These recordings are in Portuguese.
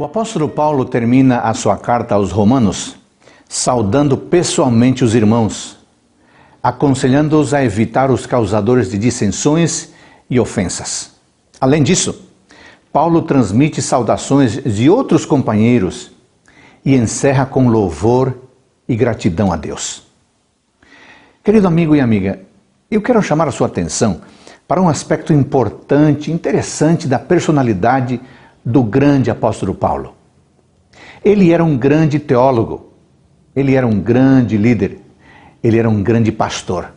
O apóstolo Paulo termina a sua carta aos Romanos saudando pessoalmente os irmãos, aconselhando-os a evitar os causadores de dissensões e ofensas. Além disso, Paulo transmite saudações de outros companheiros e encerra com louvor e gratidão a Deus. Querido amigo e amiga, eu quero chamar a sua atenção para um aspecto importante, interessante da personalidade do grande apóstolo Paulo. Ele era um grande teólogo, ele era um grande líder, ele era um grande pastor.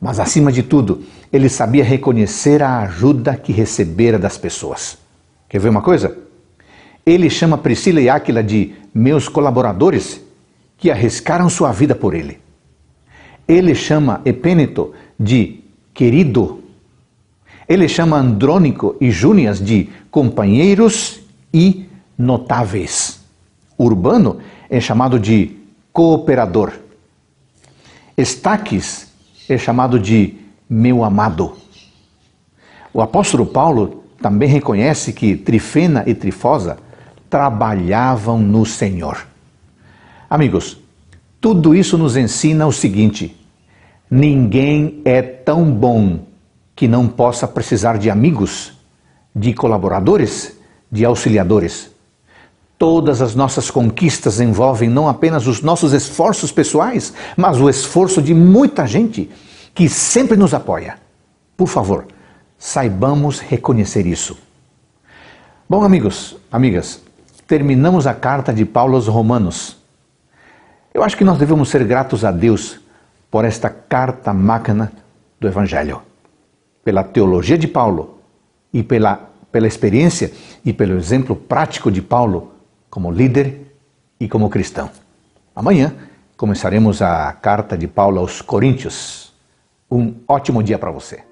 Mas, acima de tudo, ele sabia reconhecer a ajuda que recebera das pessoas. Quer ver uma coisa? Ele chama Priscila e Áquila de meus colaboradores que arriscaram sua vida por ele. Ele chama Epêneto de querido. Ele chama Andrônico e Júnias de companheiros e notáveis. Urbano é chamado de cooperador. Estaques é chamado de meu amado. O apóstolo Paulo também reconhece que Trifena e Trifosa trabalhavam no Senhor. Amigos, tudo isso nos ensina o seguinte: ninguém é tão bom que não possa precisar de amigos, de colaboradores, de auxiliadores. Todas as nossas conquistas envolvem não apenas os nossos esforços pessoais, mas o esforço de muita gente que sempre nos apoia. Por favor, saibamos reconhecer isso. Bom, amigos, amigas, terminamos a carta de Paulo aos Romanos. Eu acho que nós devemos ser gratos a Deus por esta carta magna do Evangelho, pela teologia de Paulo e pela, pela experiência e pelo exemplo prático de Paulo como líder e como cristão. Amanhã começaremos a carta de Paulo aos Coríntios. Um ótimo dia para você.